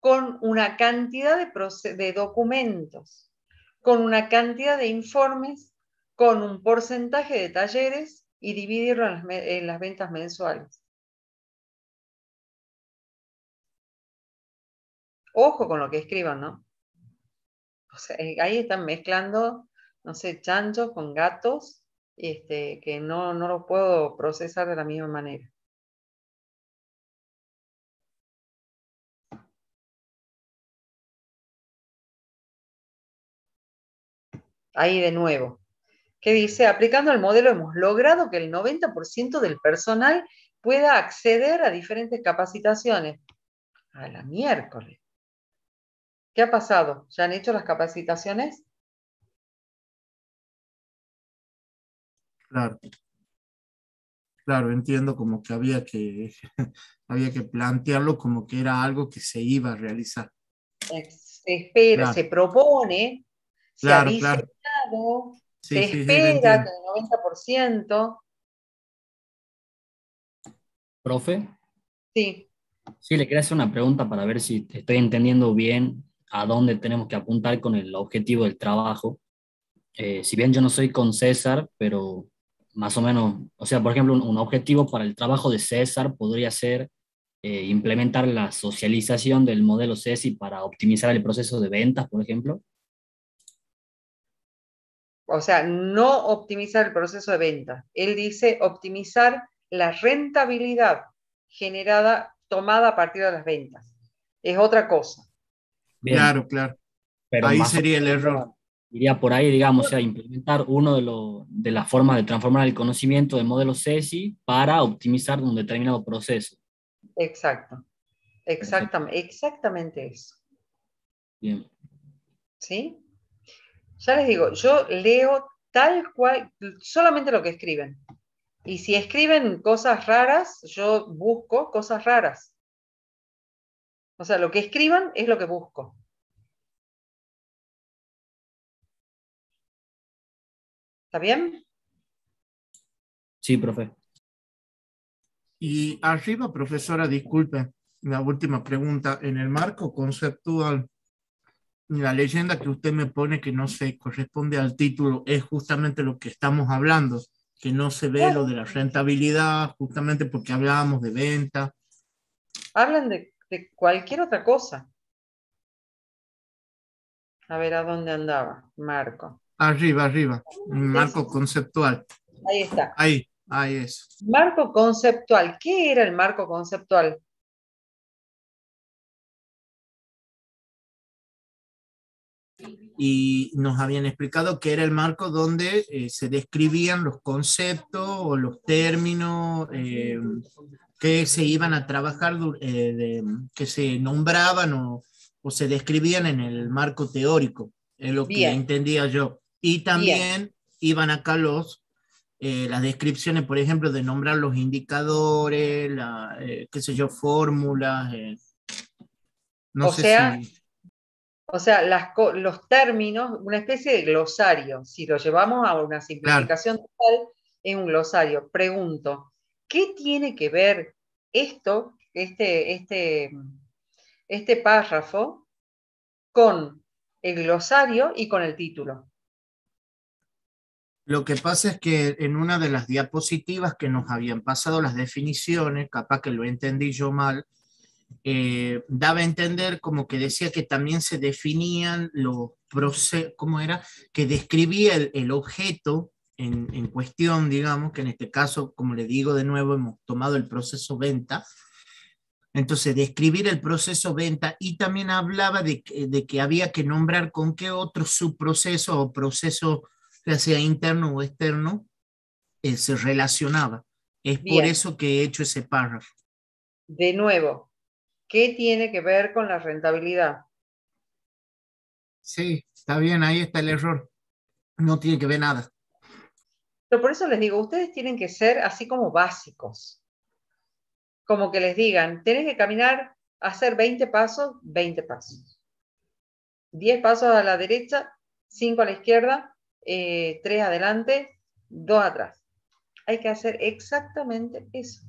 con una cantidad de, documentos, con una cantidad de informes, con un porcentaje de talleres y dividirlo en las, en las ventas mensuales? Ojo con lo que escriban, ¿no? Sea, ahí están mezclando, no sé, chanchos con gatos este, que no, no lo puedo procesar de la misma manera. Ahí de nuevo. ¿Qué dice? Aplicando el modelo hemos logrado que el 90% del personal pueda acceder a diferentes capacitaciones. A la miércoles. ¿Qué ha pasado? ¿Ya han hecho las capacitaciones? Claro. Claro, entiendo como que había que, (laughs) había que plantearlo como que era algo que se iba a realizar. Se espera, se propone, se ha diseñado, se espera que el 90%. ¿Profe? Sí. Sí, le quería hacer una pregunta para ver si estoy entendiendo bien a dónde tenemos que apuntar con el objetivo del trabajo. Eh, si bien yo no soy con César, pero más o menos, o sea, por ejemplo, un, objetivo para el trabajo de César podría ser eh, implementar la socialización del modelo CESI para optimizar el proceso de ventas, por ejemplo. O sea, no optimizar el proceso de ventas. Él dice optimizar la rentabilidad generada, tomada a partir de las ventas. Es otra cosa. Claro, claro. ahí sería el error iría por ahí, digamos, o sea, implementar uno de, lo, de las formas de transformar el conocimiento del modelo CESI para optimizar un determinado proceso. Exacto. Exactamente, exactamente eso. Bien. ¿Sí? Ya les digo, yo leo tal cual, solamente lo que escriben. Y si escriben cosas raras, yo busco cosas raras. O sea, lo que escriban es lo que busco. ¿Está bien? Sí, profe. Y arriba, profesora, disculpe, la última pregunta. En el marco conceptual, la leyenda que usted me pone que no se corresponde al título es justamente lo que estamos hablando, que no se ve lo de la rentabilidad, justamente porque hablábamos de venta. Hablan de, de cualquier otra cosa. A ver a dónde andaba, Marco. Arriba, arriba. Marco conceptual. Ahí está. Ahí, ahí es. Marco conceptual. ¿Qué era el marco conceptual? Y nos habían explicado que era el marco donde eh, se describían los conceptos o los términos eh, que se iban a trabajar, eh, que se nombraban o, se describían en el marco teórico, es lo que entendía yo. Y también iban acá los, eh, las descripciones, por ejemplo, de nombrar los indicadores, la, eh, qué sé yo, fórmulas. Eh, no o sé sea, O sea, las, los términos, una especie de glosario. Si lo llevamos a una simplificación total, es un glosario. Pregunto, ¿qué tiene que ver esto, este, este, este párrafo, con el glosario y con el título? Lo que pasa es que en una de las diapositivas que nos habían pasado las definiciones, capaz que lo entendí yo mal, eh, daba a entender como que decía que también se definían los procesos, ¿cómo era? Que describía el, objeto en, en, cuestión, digamos, que en este caso, como le digo de nuevo, hemos tomado el proceso venta. Entonces, describir el proceso venta y también hablaba de, de que había que nombrar con qué otro subproceso o proceso sea interno o externo, eh, se relacionaba. Es por eso que he hecho ese párrafo. De nuevo, ¿qué tiene que ver con la rentabilidad? Sí, está bien, ahí está el error. No tiene que ver nada. Pero por eso les digo, ustedes tienen que ser así como básicos. Como que les digan, tienes que caminar, hacer 20 pasos, 20 pasos. 10 pasos a la derecha, 5 a la izquierda, eh, 3 adelante, 2 atrás. Hay que hacer exactamente eso.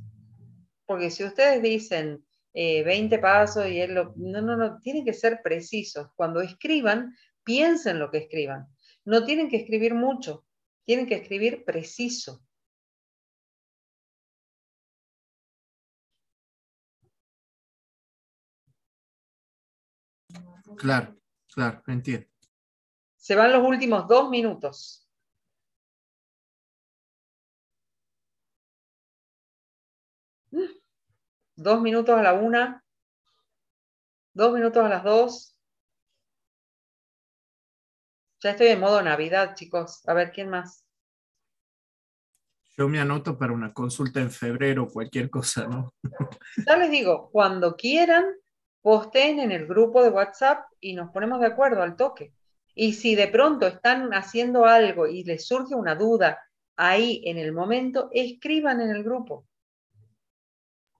Porque si ustedes dicen 20 eh, pasos y él lo... No, no, no, tienen que ser precisos. Cuando escriban, piensen lo que escriban. No tienen que escribir mucho, tienen que escribir preciso. Claro, claro, entiendo. Se van los últimos dos minutos. Dos minutos a la una. Dos minutos a las dos. Ya estoy en modo Navidad, chicos. A ver, ¿quién más? Yo me anoto para una consulta en febrero, cualquier cosa, ¿no? (laughs) Ya les digo, cuando quieran, posteen en el grupo de WhatsApp y nos ponemos de acuerdo al toque. Y si de pronto están haciendo algo y les surge una duda ahí en el momento, escriban en el grupo.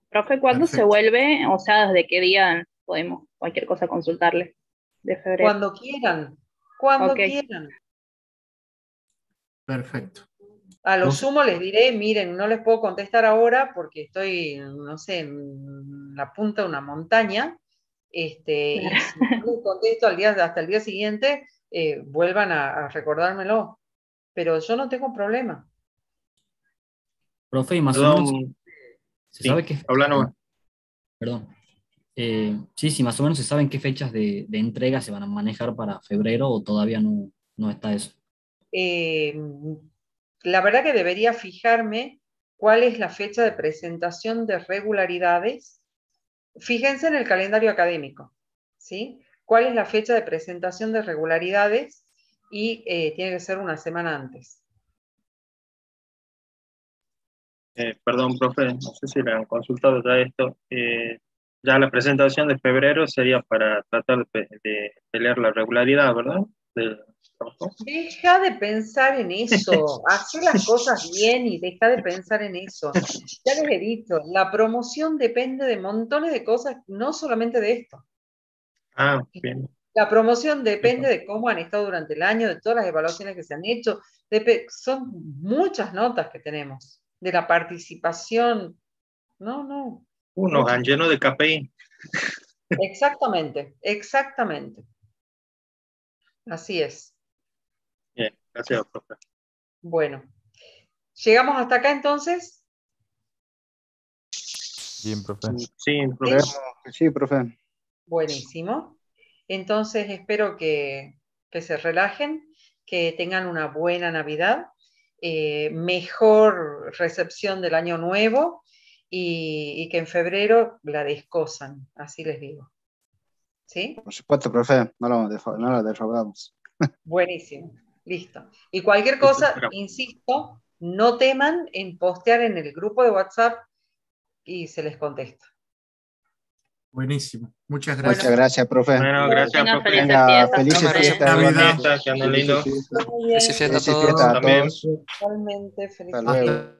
Profe, ¿cuándo se vuelve? O sea, ¿desde qué día podemos cualquier cosa consultarle? De febrero. Cuando quieran, cuando quieran. Perfecto. A lo sumo les diré, miren, no les puedo contestar ahora porque estoy, no sé, en la punta de una montaña. Este, y si no contesto al día, hasta el día siguiente, eh, vuelvan a, recordármelo. Pero yo no tengo problema. Profe, y más o menos. ¿Se sabe qué? Habla Perdón. Eh, sí, sí, más o menos se saben qué fechas de, entrega se van a manejar para febrero o todavía no, no está eso. Eh, la verdad que debería fijarme cuál es la fecha de presentación de regularidades. Fíjense en el calendario académico, ¿sí? ¿Cuál es la fecha de presentación de regularidades? Y eh, tiene que ser una semana antes. Eh, perdón, profe, no sé si le han consultado ya esto. Eh, ya la presentación de febrero sería para tratar de, de leer la regularidad, ¿verdad? Deja de pensar en eso, (laughs) haz las cosas bien y deja de pensar en eso. Ya les he dicho, la promoción depende de montones de cosas, no solamente de esto. Ah, bien. La promoción depende de cómo han estado durante el año, de todas las evaluaciones que se han hecho. son muchas notas que tenemos, de la participación. No, no. Unos han lleno de KPI. Exactamente, exactamente. Así es. Bien, gracias, profe. Bueno, ¿llegamos hasta acá entonces? Bien, profe. Sí, profe. Sí, profe. Buenísimo. Entonces espero que, se relajen, que tengan una buena Navidad, eh, mejor recepción del año nuevo y, que en febrero la descosan, así les digo. ¿Sí? Por supuesto, profe, no lo, no defraudamos. (laughs) Buenísimo, listo. Y cualquier cosa, insisto, no teman en postear en el grupo de WhatsApp y se les contesta. Buenísimo. Muchas gracias. Muchas gracias, profe. Bueno, gracias, profe. Felices fiestas. Felices fiestas. Felices fiestas a todos. Igualmente, felices